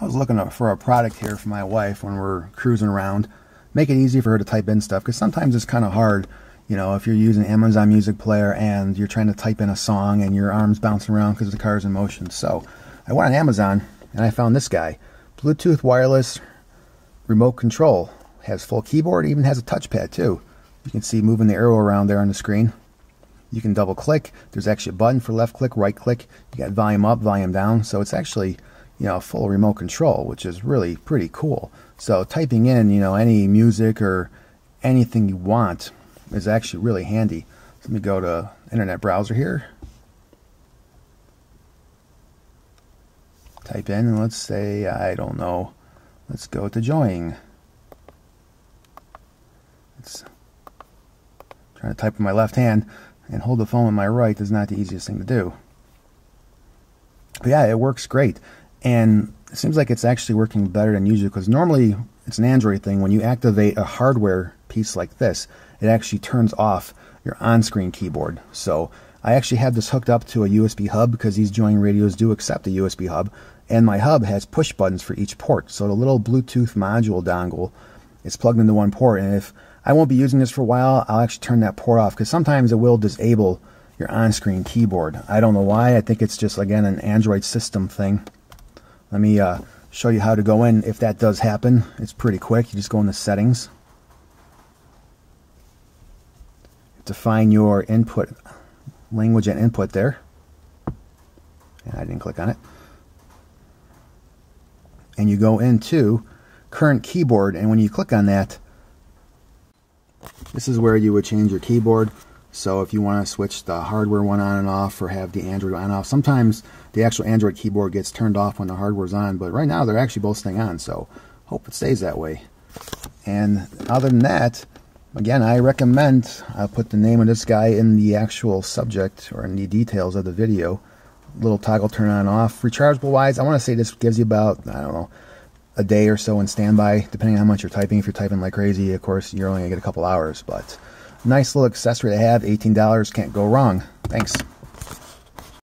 I was looking for a product here for my wife when we're cruising around. Make it easy for her to type in stuff because sometimes it's kind of hard. You know, if you're using Amazon Music Player and you're trying to type in a song and your arm's bouncing around because the car's in motion. So I went on Amazon and I found this guy. Bluetooth wireless remote control. Has full keyboard, even has a touchpad too. You can see moving the arrow around there on the screen. You can double click. There's actually a button for left click, right click. You got volume up, volume down. So it's actually you know, full remote control, which is really pretty cool. So typing in, you know, any music or anything you want is actually really handy. Let me go to internet browser here. Type in, and let's say, I don't know, let's go to join. It's trying to type with my left hand and hold the phone with my right is not the easiest thing to do. But yeah, it works great and it seems like it's actually working better than usual because normally it's an Android thing. When you activate a hardware piece like this, it actually turns off your on-screen keyboard. So I actually have this hooked up to a USB hub because these Joying radios do accept a USB hub, and my hub has push buttons for each port. So the little Bluetooth module dongle is plugged into one port, and if I won't be using this for a while, I'll actually turn that port off because sometimes it will disable your on-screen keyboard. I don't know why. I think it's just again an Android system thing. Let me uh, show you how to go in if that does happen. It's pretty quick. You just go in the settings. Define your input language and input there. And I didn't click on it. And you go into current keyboard and when you click on that this is where you would change your keyboard so if you want to switch the hardware one on and off or have the Android on and off, sometimes the actual Android keyboard gets turned off when the hardware's on, but right now they're actually both staying on, so hope it stays that way. And other than that, again, I recommend, I'll put the name of this guy in the actual subject or in the details of the video. Little toggle turn on and off. Rechargeable wise, I want to say this gives you about, I don't know, a day or so in standby, depending on how much you're typing. If you're typing like crazy, of course, you're only going to get a couple hours, but Nice little accessory to have. $18 can't go wrong. Thanks.